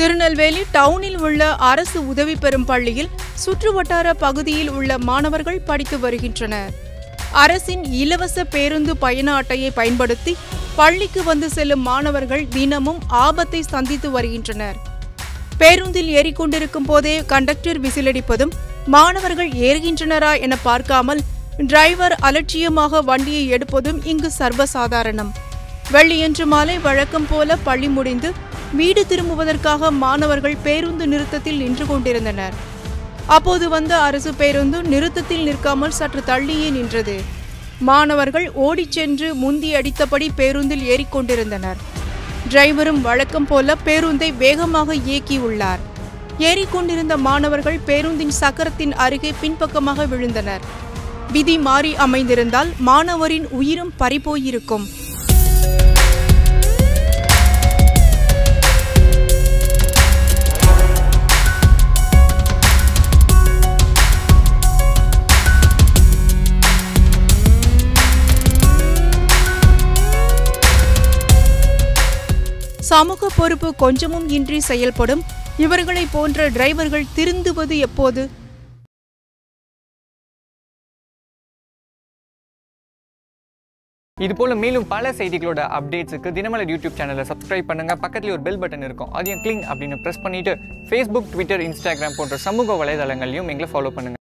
திருநெல்வேலி டவுனில் உள்ள அரசு உதவி பெறும் பள்ளியில் சுற்றுவட்டார பகுதியில் உள்ள மாணவர்கள் படித்து வருகின்றனர். அரசின் இலவச பேருந்து பயண அட்டையை பயன்படுத்தி பள்ளிக்கு வந்து செல்லும் மாணவர்கள் தினமும் ஆபத்தை சந்தித்து வருகின்றனர். பேருந்தில் ஏறிக்கொண்டிருக்கும் போதே கண்டக்டர் விசிலடிப்பதும் மாணவர்கள் ஏறுகின்றனரா என பார்க்காமல் டிரைவர் அலட்சியமாக வண்டியை எடுப்பதும் இங்கு சர்வசாதாரணம். வெள்ளியன்று மாலை வழக்கம் போல பள்ளி முடிந்து வீடு திரும்புவதற்காக மாணவர்கள் பேருந்து நிறுத்தத்தில் நின்று கொண்டிருந்தனர். அப்போது வந்த அரசு பேருந்து நிறுத்தத்தில் நிற்காமல் சற்று தள்ளியே நின்றது. மாணவர்கள் ஓடிச் சென்று முந்தி அடித்தபடி பேருந்தில் ஏறிக்கொண்டிருந்தனர் டிரைவரும் வழக்கம் போல பேருந்தை வேகமாக இயக்கியுள்ளார் ஏறிக்கொண்டிருந்த மாணவர்கள் பேருந்தின் சக்கரத்தின் அருகே பின்பக்கமாக விழுந்தனர். விதி மாறி அமைந்திருந்தால் மாணவரின் உயிரும் பறிபோயிருக்கும். சமூக பொறுப்பு கொஞ்சமும் இன்றி செயல்படும். இவர்களை போன்ற டிரைவர்கள் திருந்துவது எப்போது? இதுபோல் மேலும் பல செய்திகளோட அப்டேட்ஸுக்கு தினமலர் யூடியூப் சேனலை சப்ஸ்கிரைப் பண்ணுங்க. பக்கத்துல ஒரு பெல் பட்டன் இருக்கும். அதையும் கிளிங் அப்படின்னு ப்ரெஸ் பண்ணிட்டு ஃபேஸ்புக் ட்விட்டர் இன்ஸ்டாகிராம் போன்ற சமூக வலைதளங்களையும் எங்களை ஃபாலோ பண்ணுங்க.